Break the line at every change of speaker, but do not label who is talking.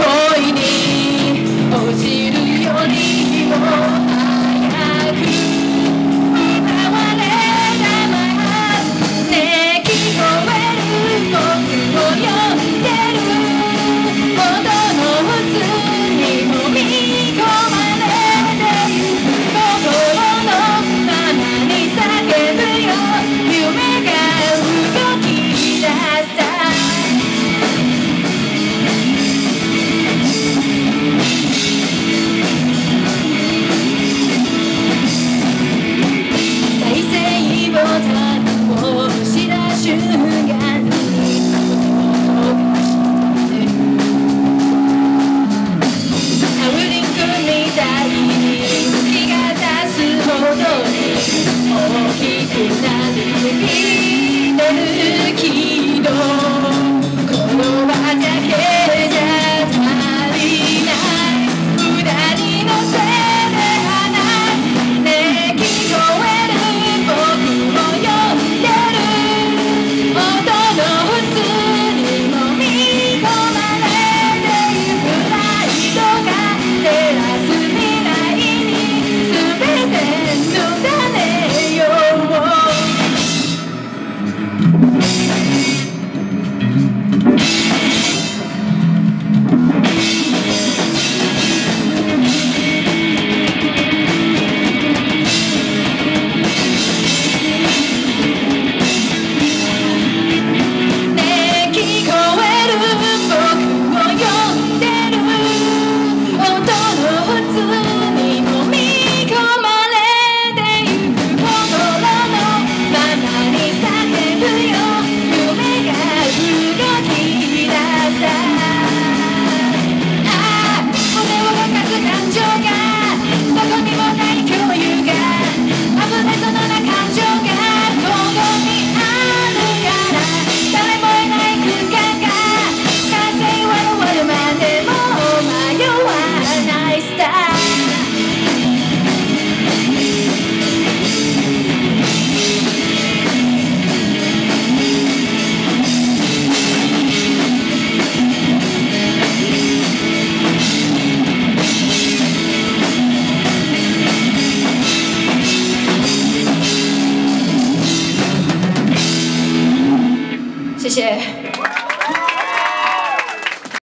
कोई नहीं 谢谢。